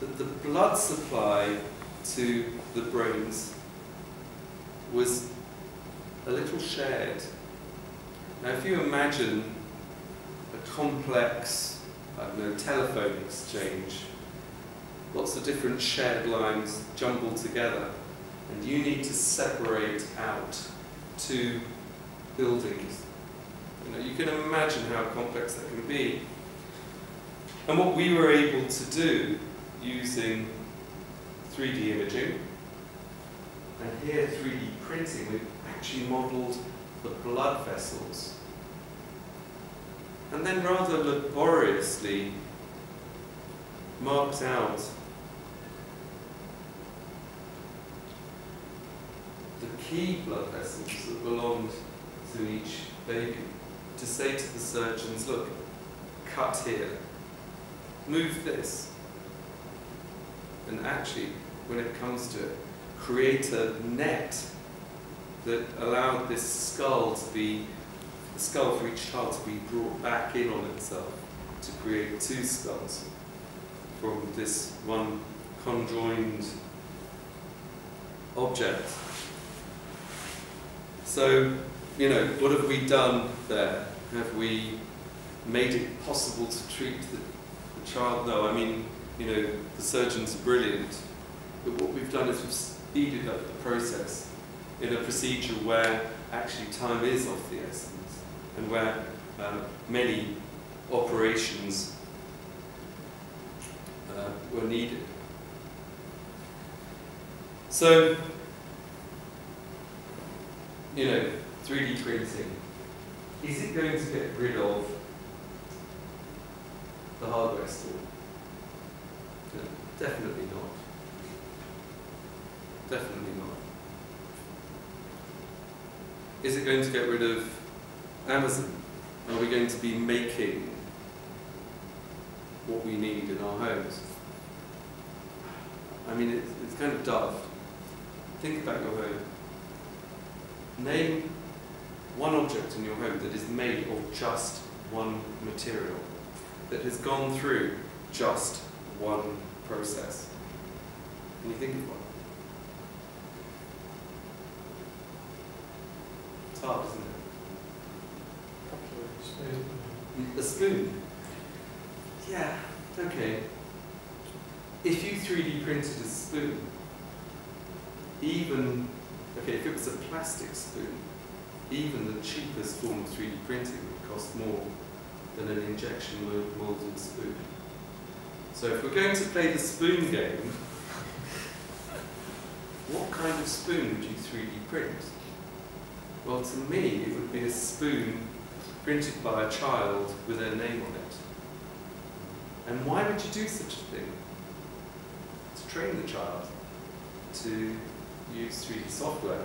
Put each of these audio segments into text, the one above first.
that the blood supply to the brains was a little shared. Now, if you imagine a complex, I don't know, telephone exchange, lots of different shared lines jumbled together, and you need to separate out two buildings. You know, you can imagine how complex that can be. And what we were able to do using 3D imaging, and here 3D printing, we've actually modelled the blood vessels. And then rather laboriously marked out the key blood vessels that belonged to each baby to say to the surgeons, look, cut here, move this. And actually, when it comes to it, create a net that allowed this skull to be, the skull for each child to be brought back in on itself to create two skulls from this one conjoined object. So, you know, what have we done there? Have we made it possible to treat the, the child? No, I mean, you know, the surgeons are brilliant, but what we've done is we've speeded up the process in a procedure where actually time is of the essence and where uh, many operations uh, were needed. So, you know, 3D printing, is it going to get rid of the hardware store? Definitely not. Definitely not. Is it going to get rid of Amazon? Are we going to be making what we need in our homes? I mean, it's, it's kind of daft. Think about your home. Name one object in your home that is made of just one material, that has gone through just one process. Can you think of one? It's hard, isn't it? A spoon. Yeah, okay. If you 3D printed a spoon, even, okay, if it was a plastic spoon, even the cheapest form of 3D printing would cost more than an injection molded spoon. So if we're going to play the spoon game, what kind of spoon would you 3D print? Well, to me, it would be a spoon printed by a child with their name on it. And why would you do such a thing? To train the child to use 3D software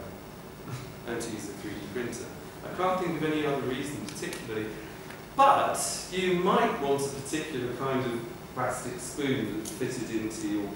and to use a 3D printer. I can't think of any other reason particularly, but you might want a particular kind of plastic spoon that fitted into your